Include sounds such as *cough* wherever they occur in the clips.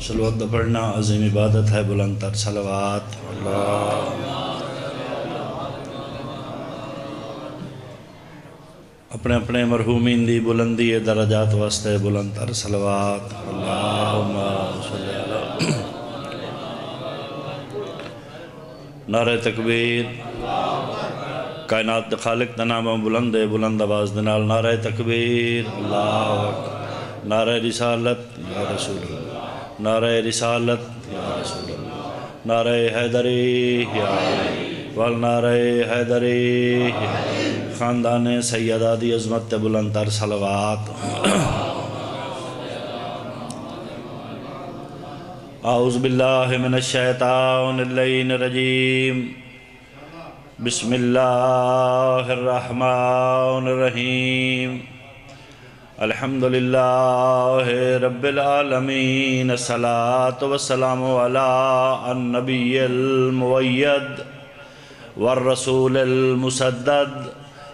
सलवत पढ़ना, अजीम इबादत है, बुलंद तर सलवात। अपने अपने मरहूमीन दी बुलंदी दराजात वास्ते बुलंद तर सलवात। नारे तकबीर। कायनात खालिक दा नाम बुलंद है बुलंद आवाज़ नारे तकबीर। नारे रिसालत। रसूल नारे रिसालत नारे हैदरी, वल नारे हैदरी, खानदान सैयदा दी अजमत बुलंद तर सलवात। आउज़ बिल्लाहि अल्हम्दुलिल्लाहि रब्बिल आलमीन, सलातु वस्सलामु अला अन्नबिय्यिल मुवय्यद वर्रसूलिल मुसद्दद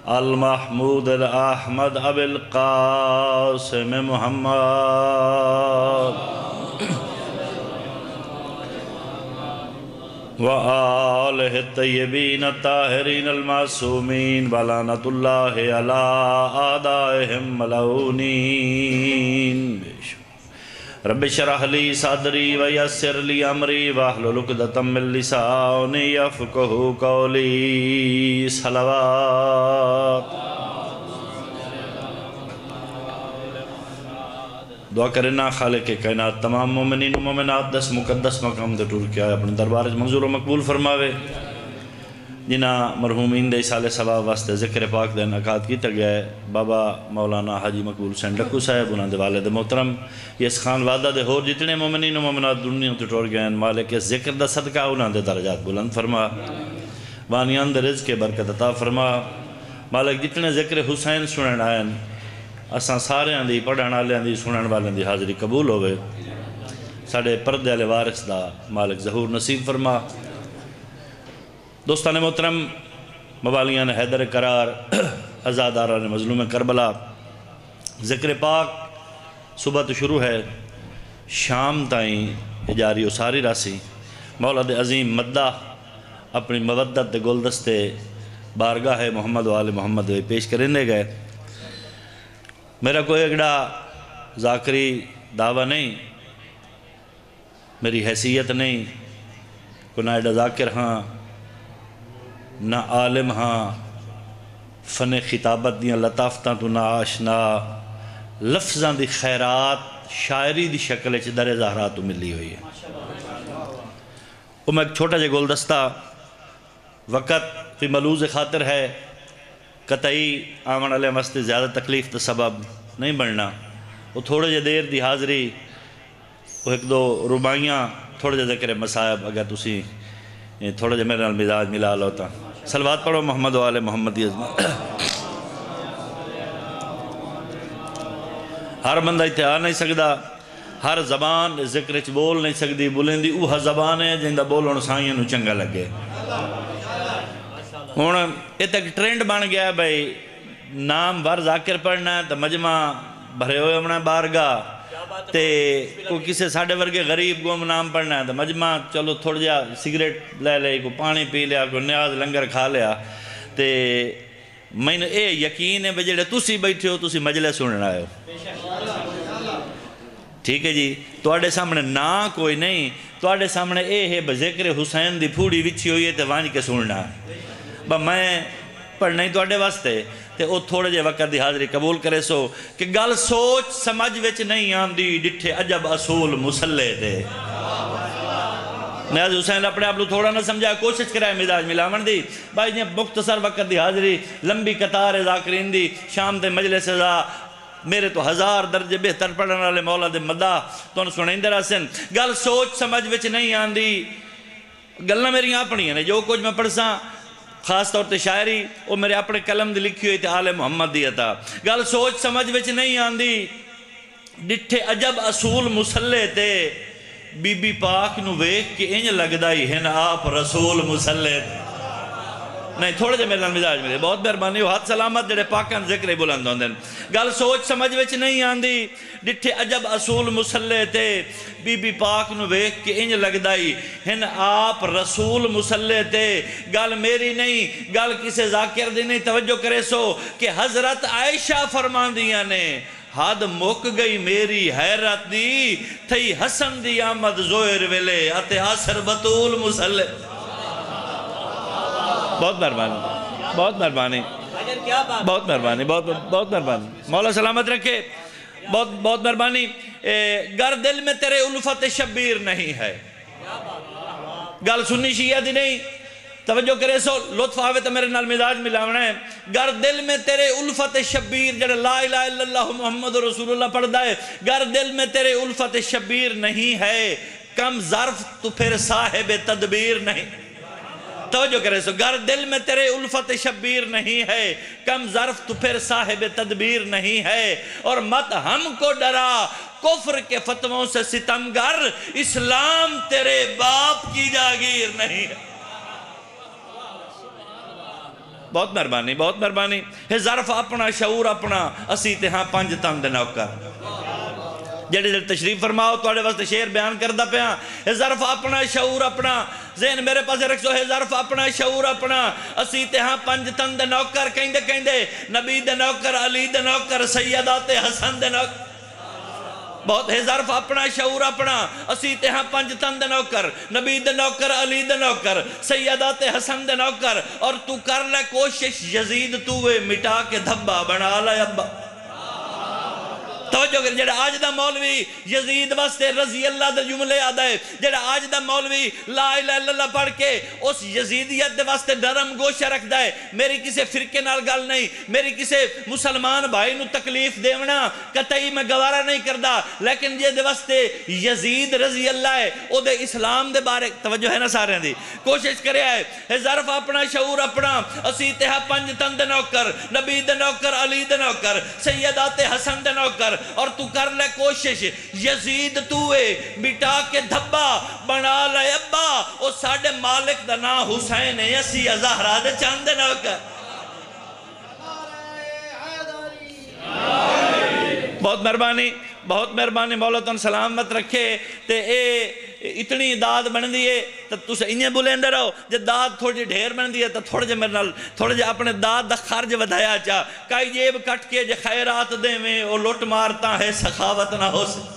अल महमूद अल अहमद अबिल कासिम मोहम्मद। व आलह तय्यबीन ताहिरीन अलमासूमीन वलानतुल्लाह अला आदाइहिम मलऊनीन। रब शरह ली सदरी व यस्सिर अमरी वाहलुल उक़दतम मिन लिसानी यफ़क़हू क़ौली। सलवात। दुआ करें ना खाले के कायनात, तमाम मोमिन मोमिनात, दस मुकदस मकाम दे टूर के आए, अपने दरबार मंजूर मकबूल फरमावे। जिन्हें मरहूमीन दे साले सवाब वास्ते ज़िक्र पाक दे नकात किया गया है, बाबा मौलाना हाजी मकबूल हुसैन डक्कू साहब उन्होंने वाले मोहतरम, यस खान वादा के होर जितने मोमिन मोमिनात दुनिया तो टुर गए हैं, मालिक इस ज़िक्र दा सदका उन्होंने दर्जात बुलंद फरमा। वानियान रिज के बरकत अता फरमा। मालिक जितने ज़िक्र हुसैन सुनन आए असा सारे की पढ़ने वाले की सुनने वाले की हाजिरी कबूल होवे। साढ़े परदे वाले वारिस का मालिक जहूर नसीब फरमा। दोस्तान ने मोहतरम, मवालिया ने हैदर करार *clears throat* आज़ादारा ने मजलूम करबला। ज़िक्र पाक, सुबह तो शुरू है, शाम ताई जारी उसारी रासी मौलाद अजीम मद्दा अपनी मवदत गुलदस्ते बारगाह है मोहम्मद वाले मोहम्मद पेश करेंगे गए। मेरा कोई एगड़ा जाकरी दावा नहीं, मेरी हैसियत नहीं को ना एडा जाकिर हाँ ना आलिम हाँ फ़न खिताबत दियाँ लताफत तो ना आशना, लफ्ज़ों की खैरात, शायरी की शक्ल च दर जहरा तो मिली हुई है वो मैं एक छोटा जहा गुलदस्ता, वक़्त भी मलूज़ खातर है कतई आवन वाले वास्ते ज़्यादा तकलीफ़ का सबब नहीं बनना। वो थोड़े जे देर की हाज़री, वो एक दो रुबाइयाँ थोड़े जे ज़िक्र मसायब, अगर तुम थोड़ा जहा मेरे मिजाज मिला लो तो। सलवात पढ़ो मोहम्मद वाले मोहम्मद हर बंदा इतने आ नहीं सकता हर जबान ज़िक्र बोल नहीं सकती बुलेंदी वह जबान है ज़िंदा बोलन साइया चंगा लगे हूँ ये तक ट्रेंड बन गया भाई नाम वर जाकिर पढ़ना तो मजमा भरे हुए होना बारगा ते कोई किसी साढ़े वर्गे गरीब गुम नाम पढ़ना है तो मजमा चलो थोड़ा जहा सिगरेट ले ले कोई पानी पी लिया कोई न्याज लंगर खा लिया तो मैंने ये यकीन है भाई जेडे तुम बैठे हो तुम मजले सुनना आए ठीक है जी थोड़े सामने ना कोई नहीं थोड़े सामने ये है बजिक्र हुसैन की फूड़ी विछी हुई है तो वंज के मैं पढ़ना ही थोड़े वास्ते तो वह थोड़े जे वक्त की हाज़री कबूल करे सो, कि गल सोच समझ विच नहीं आती डिठे अजब असूल मुसले नयाज हुसैन अपने आप थोड़ा ना समझा कोशिश कराए मिजाज मिलावन की भाई जी मुख्तसर वक्त की हाज़री, लंबी कतार है जाकरीन की शाम के मजले सजा मेरे तो हज़ार दर्जे बेहतर पढ़ने वाले मौला दे मदा तुम सुनेंदे रहसन। गल सोच समझ विच नहीं आती गल्लां मेरिया अपनियाँ ने, जो कुछ मैं पढ़सा खास तौर पर शायरी वो मेरे अपने कलम की लिखी हुई थी आले मुहम्मद दी अता। गल सोच समझ विच नहीं आती डिठे अजब असूल मुसले ते बीबी पाक नेख के इंज लगता ही है आप रसूल मुसले नहीं, थोड़े जे मेरे नाल मिजाज मिले। बहुत मेहरबानी हो। हाथ सलामत जेडे पाकां दे ज़िक्र ही बुलंद होंदे गल सोच समझ विच नहीं आंदी। डिठे अजब असूल मुसल्ले ते बीबी पाक नु वेख के इंज लगदा ही, हिन आप रसूल मुसल्ले ते। गल मेरी नहीं गल किसे जाकिर दी नहीं। तवज्जो करे सो कि हज़रत आयशा फरमांदियाँ ने, हद मुक गई मेरी हैरत दी, थई हसन दी आमद ज़ोर वेले, अते असर बतूल मुसल्ले। बहुत मेहरबानी बहुत मेहरबानी। बहुत मेहरबानी, बहुत बहुत मेहरबानी। मौला सलामत रखे। बहुत बहुत मेहरबानी। गर दिल में तेरे उल्फत शब्बीर नहीं है। गल सुननी शिया दी नहीं। तवज्जो करे सो, लुत्फ आवे तो मेरे नाल मिजाज मिलावना है। गर दिल में तेरे उल्फत शब्बीर, जड़ा ला इल्लल्लाह मुहम्मद रसूलुल्लाह पढ़दा है। गर दिल में तेरे उल्फत शब्बीर नहीं है। कम ज़र्फ तो फिर साहिब तदबीर नहीं। तवज्जो करे सो गर दिल में तेरे उल्फत शब्बीर नहीं है, कम ज़र्फ तो फिर साहिब तदबीर नहीं है। और मत हमको डरा, कुफ्र के फतवों से सितमगर इस्लाम तेरे बाप की जागीर नहीं है। बहुत मेहरबानी बहुत मेहरबानी। हे ज़र्फ, अपना शऊर अपना, असी ते हाँ पंज तंद जेडे जेडे तशरीफ़ फरमाओ थोड़े वास्ते शेर बयान करदा पिया ज़र्फ अपना शऊर अपना। जहन मेरे पास रखो हे ज़र्फ अपना शऊर अपना। असी ते हाँ पंज तंद नौकर कहंदे कहंदे, नबी दे नौकर, अली दे नौकर, सैयदा ते हसन दे नौकर। बहुत है ज़र्फ अपना शऊर अपना। असी ते हाँ पंज तंद नौकर, नबी दे नौकर, अली दे नौकर, सैयदा ते हसन दे नौकर। और तू कर ले कोशिश, यजीद तू वे मिटा के धब्बा बना ले, अब्बा। तवज्जो कर जेड़ा आज दा मौलवी यजीद वास्ते रज़ी अल्लाह दे जुमले आदा है जेड़ा आज दा मौलवी ला इलाहा इल्लल्लाह पढ़ के उस यजीदियत दे वास्ते नरम गोशा रखदा है, मेरी किसी फिरके नाल गल नहीं, मेरी किसी मुसलमान भाई नु तकलीफ़ देवना कतई मैं गवारा नहीं करदा, लेकिन जे दे वास्ते यजीद रज़ी अल्लाह है, ओदे इस्लाम दे बारे, तवज्जो है ना सारे दी? कोशिश करे है ए ज़र्फ अपना, शऊर अपना, असी ते हा पंज तंद नौकर, नबी दे नौकर, अली दे नौकर, सैयदा ते हसन और तू कर ले कोशिश। यजीद तू है मिटा के धब्बा, बना ले अब्बा। ओ साडे मालिक दा नाम हुसैन है, असी अजहरा दे चंद नौकर बहुत मेहरबानी बहुत मेहरबानी, मौला तुम सलामत रखे। ते ए इतनी दाद बनती है तो तुस इं बुलेंदे रहो। जे दाद थोड़ी ढेर बनती है तो थोड़े जे मेरे नाल, थोड़े जे अपने दाद का खर्च वधाया चा कई जेब कट के जे खैरात देवें वो लुट मारता है, सखावत ना हो सके।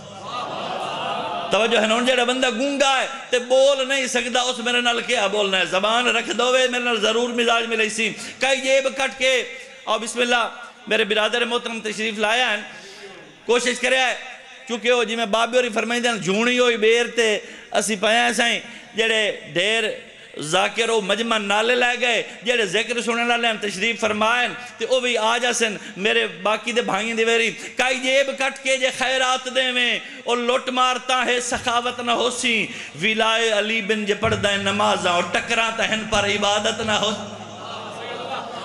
तवज्जो है ना जेड़ा बंदा गूँगा है, ते बोल नहीं सकता उस मेरे नाल क्या बोलना है? जबान रख दोवे, मेरे नाल ज़रूर मिजाज मिले सी कई जेब कट के और बिस्मिल्लाह, मेरे बिरादर मोहतरम तशरीफ़ लाया है। कोशिश करे चूँकि वो जिमें बाबे होरी फरमाइंदे जूनी होई बेर ते असी पाया साईं जेड़े ढेर जाकिर मजमा नाले लै गए जेड़े ज़िक्र सुनने वाले तशरीफ़ फरमायन तो वह भी आ जासन मेरे बाकी दे भाइयों दी वेरी। कई जेब कट के जे खैरात देवें और लुट मारता है सखावत न होसी। विलाए अली बिन जे पढ़दा नमाजा और टकरा तहन पर इबादत ना हो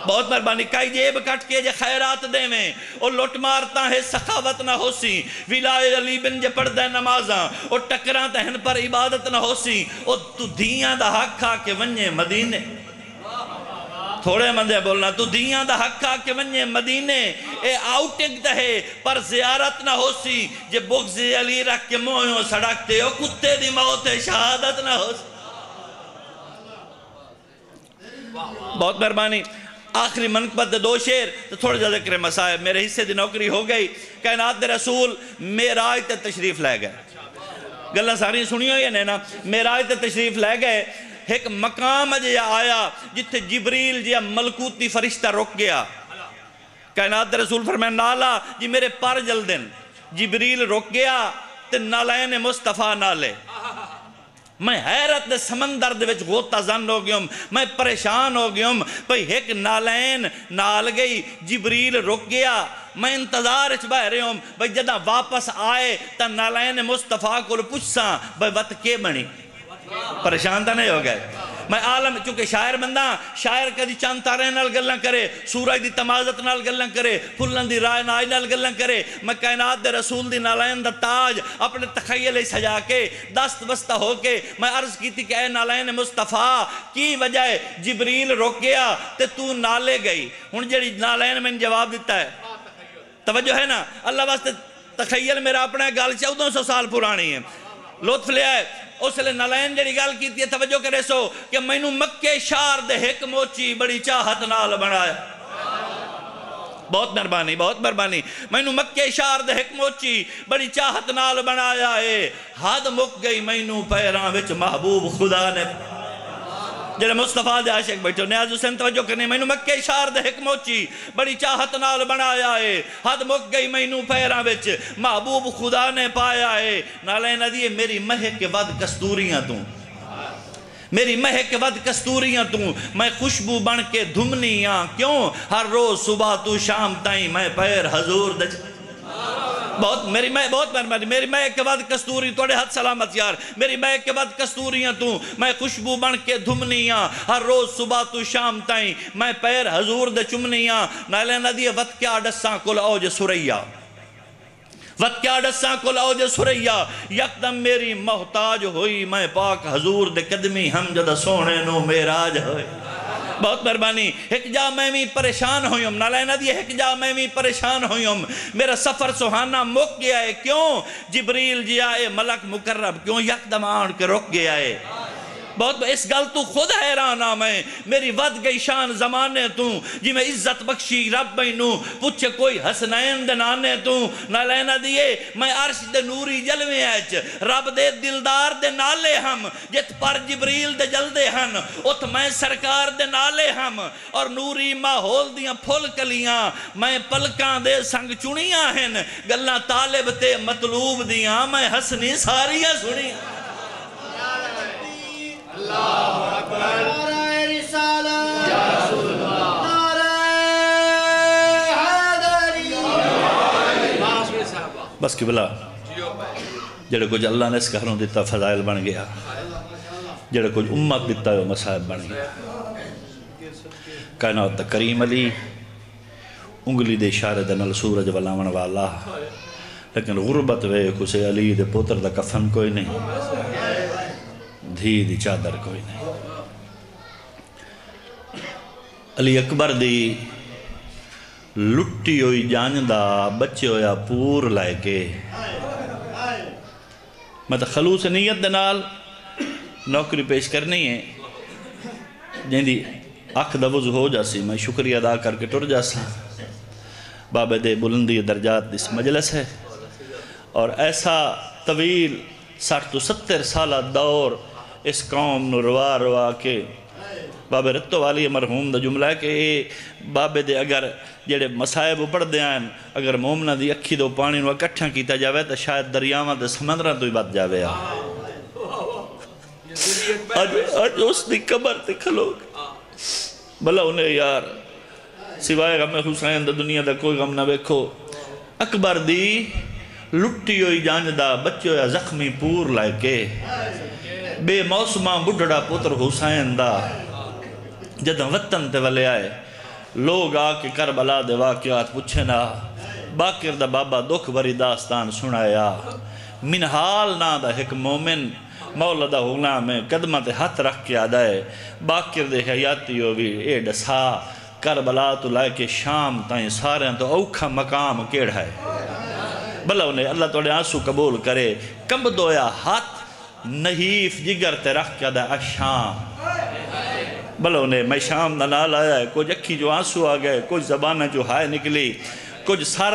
बहुत मेहरबानी। कई जेब कट के जे खैरात देवें, और लुट मारता है, सखावत ना होसी। विलाए अली बिन जे पढ़दा नमाजा, और टकरा तहन पर इबादत ना होसी। और तू धियाँ दा हक खा के वन्ने मदीने। थोड़े मंदे बोलना, तू धियाँ दा हक खा के वन्ने मदीने। ए आउटिंग त है, पर जियारत ना होसी। जे बुग्ज अली रख के मोयो सड़कते ओ कुत्ते दी मौत है, शहादत ना होसी। बहुत मेहरबानी। आखिरी मनकबत दे शेर तो थोड़ा ज़्यादा करे मसाए मेरे हिस्से की नौकरी हो गई। कैनात रसूल, मेराज ते तशरीफ़ लै गए। गल्लां सारियाँ सुनियो ही ने ना मेराज ते तशरीफ़ लै गए। एक मकाम अजे आया जिथे जिबरील जिया मलकूती फरिश्ता रुक गया। कैनात दे रसूल फरमाया, नाला जी मेरे पर जल दिन। जिबरील रुक गया, ते नालैन मुस्तफ़ा नाले। मैं हैरत समंदर दे विच गोता जन हो गयम, मैं परेशान हो गयम। भाई एक नालैन नाल गई, जबरील रुक गया। मैं इंतज़ार च बह रहे हूँ भाई जदा वापस आए तो नालैन मुस्तफ़ा को पुछसा भाई वत के बनी परेशान तो नहीं हो गए? मैं आलम चूँकि शायर बंदा, शायर कभी चंद तारे गल्लां करे, सूरज की तमाजत नाल गल्लां करे फुल्लन की राय नाज नाल गल्लां करे, मैं कायनात दे रसूल दी नालैन दा ताज अपने तखयल सजा के, दस्त बस्ता हो के, मैं अर्ज़ की कि ए नालैन मुस्तफ़ा, की वजह है? जिबरील रोक गया ते तू नाले गई। हूँ जी नालैन मैंने जवाब दिता है। तवज्जो है ना? अल्लाह वास्ते तखयल मेरा अपना गल चौदह सौ साल पुरानी है। लुत्फ लिया है। उसले नलैन जी गल की तवजो करे सो कि मैनू मक्के शार दे हिक मोची बड़ी चाहत नाल बनाया। बहुत मेहरबानी बहुत मेहरबानी। मैनू मक्के शार दे हिक मोची बड़ी चाहत नाल बनाया है। हद मुक गई मैनू पैरां महबूब खुदा ने। जेड़े मुस्तफ़ा दे आशिक बैठो। न्याज हुसैन तवज्जो करने, मैनू मक्के शार दे हिक मोची। बड़ी चाहत नाल बनाया है। हद मुक गई मैनू पैरां महबूब खुदा ने पाया है। नाले नदी, मेरी महक बाद कस्तूरियाँ तू। मेरी महक वद कस्तूरियाँ तू। मैं खुशबू बन के धुमनी हाँ। क्यों? हर रोज सुबह तू शाम ताई मैं पैर हजूर दज बहुत, मेरी मैं बहुत मेहरबानी, मेरी मैं के बाद कस्तूरी थोड़े हाथ सलामत यार। मेरी मैं के बाद कस्तूरियाँ तू, मैं खुशबू बन के धुमनिया, हर रोज सुबह तू शाम ताई, मैं पैर हजूर द चुमनिया, नाले नदी वत क्या डसा कुल औज सुरैया। वत क्या डसा कुल औज सुरैया, यकदम मेरी मोहताज हुई, मैं पाक हजूर दे कदमी हम जद सोने नो मेराज होए। बहुत मेहरबानी। एक जा मैं भी परेशान हुई नालायना दी जा मैं भी परेशान हुई मेरा सफ़र सुहाना मुक गया है। क्यों? जिबरील जी आए, मलक मुकर्रब, क्यों यकदम के रुक गया है? बहुत इस गल तू खुद हैरान आ मैं। मेरी वध गई शान जमाने तू जिमें इज़्ज़त बख्शी रब मैनू। पुछ कोई हसनैन दे तू, नालैना दिए, मैं अर्श दे नूरी जलवे च। रब दे दिलदार दे नाले हम जित पर जिबरील दे जलदे हन। उत मैं सरकार दे नाले हम, और नूरी माहौल दियाँ फुल कलियाँ मैं पलकां दे संग चुनियाँ हन। गल्लां तालिब ते मतलूब दियाँ मैं हसनी सारियाँ सुनियाँ। बस कि भला जेड़े कुछ अल्लाह ने इस घरों दिता फजाइल बन गया। जेड़े कुछ उम्मत दिता मसाहब बन गया। कायनात करीम अली, उंगली दे इशारे सूरज वलावन वाला। लेकिन गुरबत वे कुछ अली दे पुत्र दा कफन कोई नहीं धी दी चादर कोई नहीं अली अकबर दी लुट्टी हुई जानदा बच्चे होया पूर लैके मैं तो खलूस नीयत दे नाल नौकरी पेश करनी है जिंदी अख दबुज हो जासी मैं शुक्रिया अदा करके टुर जासा बाबे दे बुलंदी दर्जात इस मजलस है और ऐसा तवील सठ तो सत्तर साल दौर इस कौम रवा रवा के। बाबे रत्तो वाली मरहूम का जुमला है कि बाबे दे अगर जेडे मसायब पढ़ते हैं, अगर मोमना की अखी तो पानी इकट्ठा किया जाए तो शायद दरियाव के समंदर तो ही बच जाए उसकी कबर खलो। भला उन्हें यार, सिवाय गम हुसैन दुनिया का कोई गम ना वेखो। अकबर दी लुट्टी हुई जानदा बच्चे होया जख्मी पूर लैके बेमौसमा बुढ़ड़ा पुत्र हुसैन दा। जद वतन ते वाले आए लोग आके करबला दे वाकयात पूछे ना, बाकिर दा बाबा दुख भरी दास्तान सुनाया मिनहाल ना दा एक मोमिन मौला दा गुलाम है, कदम ते हथ रख के आदा है, बाकिर दे हयाती हो भी ए डसा, करबला तो लैके शाम ताई सारे तो औखा मकाम केड़ा है। भला उन्हें अल्लाह थोड़े आँसू कबूल करे, कंब दोया हाथ नहीफ जिगर ते रख के दा शाम भलो ने मैं शाम का नाल आया है, कुछ अखी जो आँसू आ गए, कुछ जबाना जो हाय निकली, कुछ सर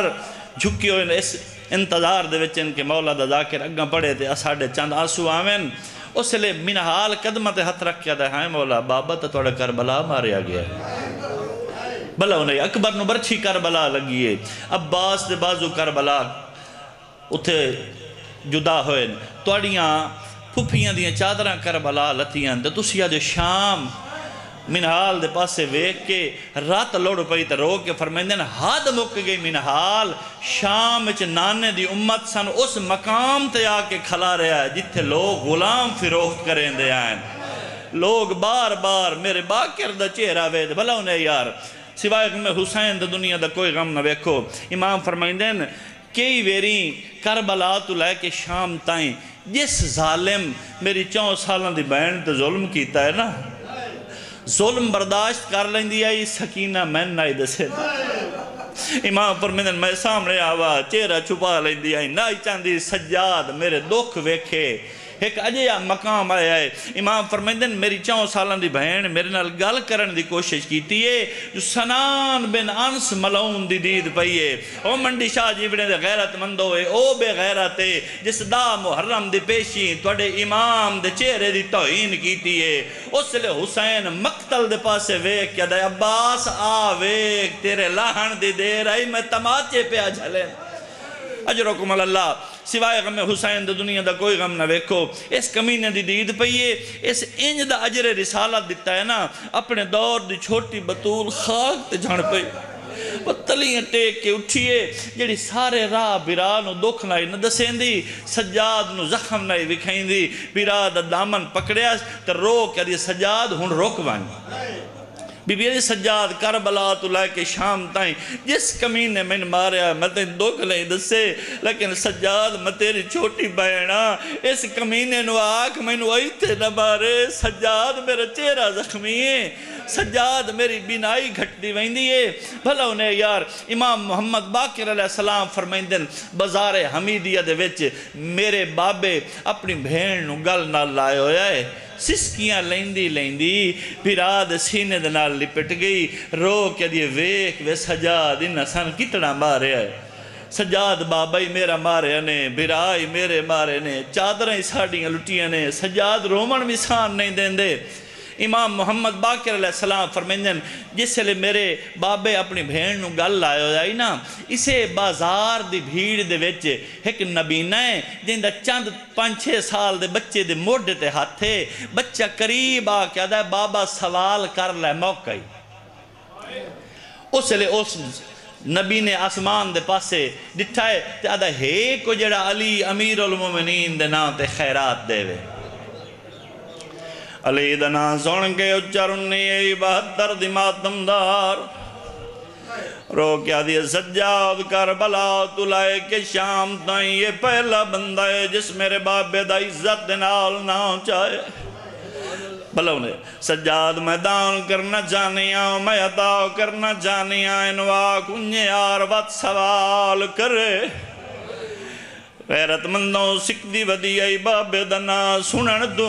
झुके हुए इस इंतज़ार के इनके मौला दा जाकिर अग्गा पढ़े तो साढ़े चंद आँसू आवेन। उसले मिनहाल कदम ते हथ रख के हाय मौला, बाबा तो थोड़े कर बला मारिया गया भला उन्हें अकबर न बरछी कर बला लगी है, अब्बास के बाजू कर बला उथे जुदा होए थोड़िया फुफियाँ दियाँ चादर करबला लथियाँ तो तुसी अज शाम मिनहाल दे पासे वेख के रात लुड़ पई तो रो के फरमेंदे हद मुक गई मिनहाल। शाम च नाने दी उम्मत सन उस मकाम ते आके खला रहा है जिथे लोग गुलाम फिरोख्त करेंदे हैं। लोग बार बार मेरे बाकिर चेहरा वेद, भला उन्हें यार, सिवाय मैं हुसैन दा दुनिया दा कोई गम ना वेखो। इमाम फरमाइंदे कई वेरी करबला तो लैके शाम ताईं जिस जालिम मेरी चौं साल की तो जुल्म किया है ना, जुल्म बर्दाश्त कर लेंदी आई सकीना मैन आई दसे। इमाम परमिंदन मैं सामने आवा, चेहरा छुपा लेंदी आई नाई चाहती सजाद मेरे दुख वेखे। एक अजिहा मकाम आया है। इमाम फरमाइंदन मेरी चौं साल की भैन मेरे नाल गल करन की कोशिश की है, जो सनान बिन अंस मलाउन की दीद पई है। ओ मंडी शाह जीवड़े दे गैरतमंद होए, ओ बेगैरत है, जिस दा मुहर्रम दी पेशी थोड़े इमाम दे चेहरे दी तौहीन की है। उसले हुसैन मकतल दे पासे वेख के दे अब्बास, आ वेख, तेरे लाहन दी देर आई, मैं तमाचे पे झले। अजरकुम अल्लाह ਸਿਵਾਏ ਗਮੇ ਹੁਸੈਨ ਦੀ ਦੁਨੀਆ ਦਾ ਕੋਈ ਗਮ ਨਾ ਵੇਖੋ ਇਸ ਕਮੀਨੇ ਦੀ ਦੀਦ ਪਈਏ ਇਸ ਇੰਜ ਦਾ ਅਜਰ ਰਿਸਾਲਤ ਦਿੱਤਾ ਹੈ ਨਾ ਆਪਣੇ ਦੌਰ ਦੀ ਛੋਟੀ ਬਤੂਲ ਖਾਕ ਤੇ ਝਣ ਪਈ ਤਲੀਆਂ ਟੇਕ ਕੇ ਉੱਠੀਏ ਜਿਹੜੀ ਸਾਰੇ ਰਾਹ ਬਿਰਾ ਨੂੰ ਦੁੱਖ ਨਾ ਨ ਦਸੇਂਦੀ ਸਜਾਦ ਨੂੰ ਜ਼ਖਮ ਨਾ ਵਿਖਾਈਂਦੀ ਬਿਰਾ ਦਾ ਦਾਮਨ ਪਕੜਿਆ ਤੇ ਰੋ ਕੇ ਸਜਾਦ ਹੁਣ ਰੁਕ ਵਣ बीबी जी सज्जाद करबला तो के शाम ताई। जिस कमी ने मैंने मारिया मैं तेन दुख नहीं दसे लेकिन सजाद मैं तेरी छोटी भैन इस कमीने आख, मैनू इतने न मारे। सज्जाद मेरा चेहरा जख्मी है सज्जाद मेरी बिनाई घटती वही है भला उन्हें यार, इमाम मोहम्मद बाकिर सलाम फरमाइंदन बाज़ार हमीदिया मेरे बाबे अपनी भेण नु गल ना लाए है सिसकियाँ लेंदी लेंदी फिर आद सीने दे नाल लिपट गई। रो के दिए वेख वे सजाद इन सन कितना मारिया है सजाद बाबा ही मेरा मारे ने बिराई मेरे मारे ने, चादर ही साड़ियाँ लुटिया ने, सजाद रोमन भी सान नहीं देंदे। इमाम मुहम्मद बाकर सलाम फरमेंदन जिसले मेरे बाबे अपनी भेण गल लाए आई ना इसे बाज़ार की भीड़ दे नबीना है ज़िंदा चंद पाँच छे साल दे बच्चे दे मोढे ते हाथ है बच्चा करीब आ के आदा बाबा सवाल कर लै, मौका ही। उसले उस नबी ने आसमान दे पासे डिठा है, ते आदा हे को जड़ा अली अमीर उल मोमिनीन दे नाम ते खैरात देवे। अली दा नाम सुन के उच्चारुन्नी बहत्तर दी मातमदार रो क्या दिए सज्जाद कर बला तुलाए के शाम ताई ये पहला बंदा है जिस मेरे बाबे दा इज़्ज़त नाल ना चाहे भला उन्हें सज्जाद मैदान करना चाहनी मैं अदा करना चाहनी इनवा कुंजे यार वत सवाल करे गैरतमंदों सिकदी वदी आई बाबे दा ना सुनन तू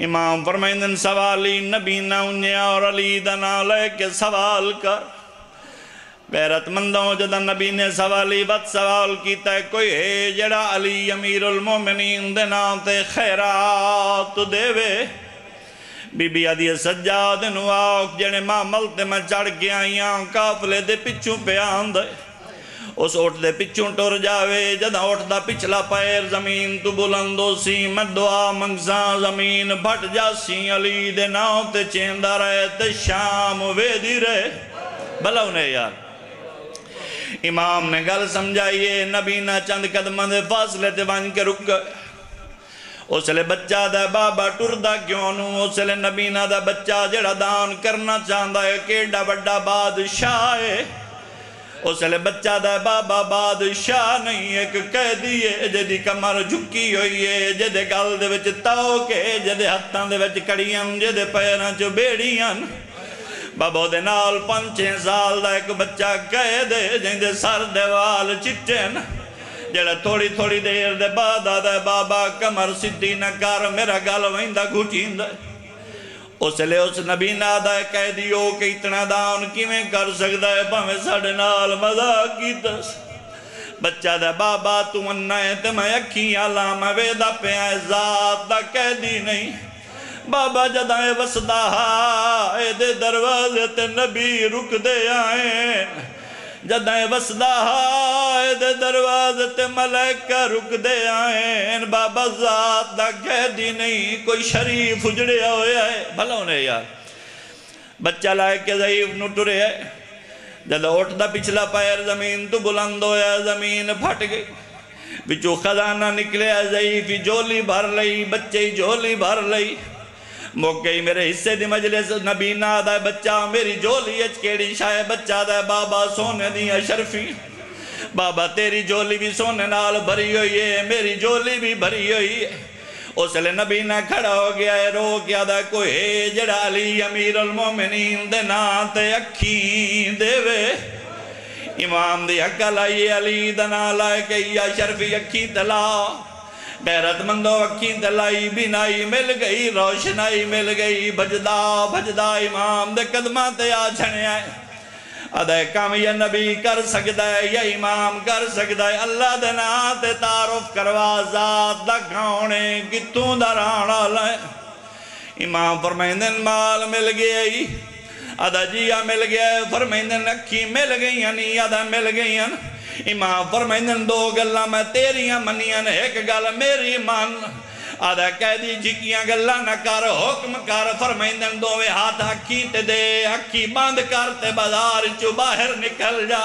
इमाम फरमाइंदन, सवाली नबीना उन्या और अली दा ना लेके सवाल कर। गैरतमंदों, जदा नबी ने सवाली बद सवाल किया कोई है जड़ा अली अमीर मोमिनीन दे नाम ते खैरात देवे? बीबी आदि सज्जाद नु आओ जने मामल ते मैं चढ़ के आईया काफले दे पिछू पे आंद। उस उठ दे पिछू टुर जावे, जदा उठदा पिछला पैर ज़मीन तू बुलंदो सी, मैं दुआ मंगसा ज़मीन फट जासी अली दे नाम ते चेंदा रहे, ते शाम वेदी रहे। भला उन्हें यार। इमाम ने गल समझाइए नबीना चंद कदम के फासले ते बन के रुक। उसले बच्चा दा बाबा टुरदा क्यों नू? उसले नबीना दा बच्चा जड़ा दान करना चाहता है केडा बड़ा बादशाह है? उसले बच्चा दा बाबा बादशाह नहीं एक कैदी है जिदी कमर झुकी हुई है, जिदे गल दे तौके जिदे हत्थां दे कड़ियाँ, जिदे पैरां च बेड़ियाँ बाबा दे नाल पंज छे साल दा एक बच्चा कैद जिंदे सर दे चिट्टे जेड़ा थोड़ी थोड़ी देर दे बाद आदा बाबा कमर सिद्धि न कर, मेरा गल वहिंदा घुटींदा उसले उस नबीना नादा कह दियो कि इतना दान किमें कर सकता है? भावें साढ़े नाल मज़ाक कीता बच्चा दे बाबा, तू अन्ना है तो मैं अखियाँ मैं वेदा पे जात कह दी नहीं। बाबा जदा वसदा हा ए दरवाजे ते नबी रुकदे आए। जदा वसदा ए दरवाजे ते मलैका रुकदे आए बाबा जात दा कैदी नहीं, कोई शरीफ उजड़िया होया है। भला होने यार। बच्चा लाए के जईफ नु टुरे है। जद उठदा पिछला पैर ज़मीन तो बुलंद होया, ज़मीन फट गई। बिचो खजाना निकलिया जईफ झोली भर लई, बच्चे झोली भर लई। मौके ही मेरे हिस्से की मजलिस नबीना का बच्चा, मेरी झोली केड़ी शाय बच्चा दा बाबा सोने दिया शर्फी। बाबा तेरी झोली भी सोने नाल भरी हुई है मेरी झोली भी भरी हुई है उसले नबीना खड़ा हो गया है रो क्या दा कोई जड़ा ली अमीर उल मोमिनीन दे ना ते अखी देवे। इमाम दी अक्का लाइए अली दा ना लाए के या शर्फी अखी तला गैरतमंदो अखी दलाई बिनाई मिल गई, रोशनाई मिल गई। भजदा भजदा इमाम दे कदमा ते आ छणिया अदे कम या नबी कर सकदा है, या इमाम कर सकदा है। अल्लाह दे ना ते तारुफ करवा जात दा गाने कितों दा राणा ले इमाम फरमाइंदे माल मिल गया अदा जिया मिल गया फरमाइंदे अखी मिल गई नी, अदा मिल गई इमां फरमाइन दो गल्ला, मैं तेरिया मनिया ने, एक गल मेरी मन। आदा दी, जिकिया गल्ला न कर, हुक्म कर, फरमाइंदन दोवे हाथ अखी ते दे अखी बंद कर ते बाज़ार चो बाहर निकल जा।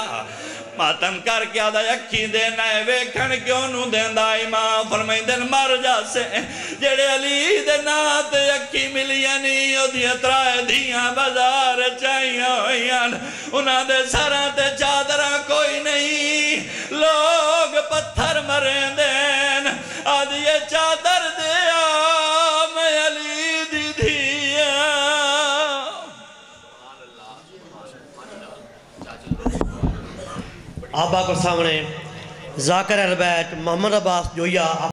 ਅੱਖੀ ਬੰਦ ਕਰ ਤੇ ਬਾਜ਼ਾਰ ਚੋਂ ਬਾਹਰ ਨਿਕਲ ਜਾ ਮਾਤਮ ਕਰਕੇ ਆਦਾ ਅੱਖੀ ਦੇ ਨਾ ਵੇਖਣ ਕਿਉਂ ਨੂੰ ਦਿੰਦਾ ਇਮਾਮ ਫਰਮਾਉਂਦੇ ਨੇ ਮਰ ਜਾਸੇ ਜਿਹੜੇ ਅਲੀ ਦੇ ਨਾਂ ਤੇ ਅੱਖੀ ਮਿਲੀਆਂ ਨਹੀਂ ਉਹਦੀਆਂ ਤਰਾਏ ਧੀਆਂ ਬਾਜ਼ਾਰ ਚਾਈਆਂ ਹੋਈਆਂ ਨੇ। ਉਹਨਾਂ ਦੇ ਸਰਾਂ ਤੇ ਚਾਦਰਾਂ ਕੋਈ ਨਹੀਂ ਲੋਗ ਪੱਥਰ ਮਰਦੇ ਨੇ ਆਦੀ ਇਹ ਚਾਦਰ आप को सामने जाकर अलबैत मोहम्मद अब्बास जोया